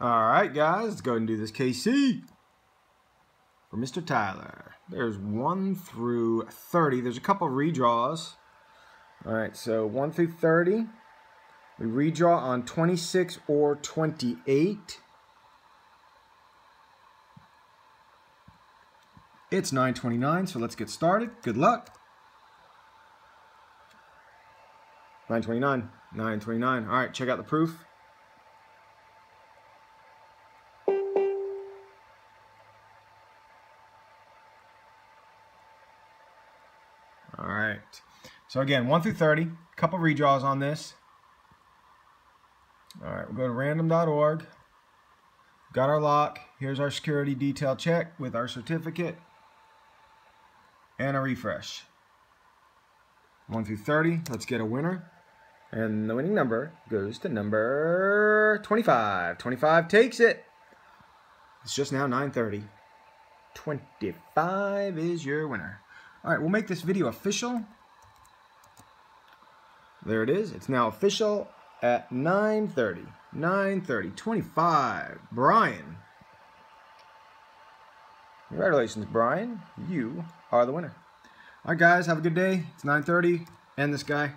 All right, guys, let's go ahead and do this KC for Mr. Tyler. There's 1 through 30. There's a couple redraws. All right, so 1 through 30. We redraw on 26 or 28. It's 9.29, so let's get started. Good luck. 9.29, 9.29. All right, check out the proof. All right. So again, 1 through 30, couple redraws on this. All right, we'll go to random.org. Got our lock. Here's our security detail check with our certificate and a refresh. 1 through 30, let's get a winner. And the winning number goes to number 25. 25 takes it. It's just now 9.30. 25 is your winner. All right, we'll make this video official. There it is. It's now official at 9.30. 9.30. 25. Brian. Congratulations, Brian. You are the winner. All right, guys. Have a good day. It's 9.30. End this guy.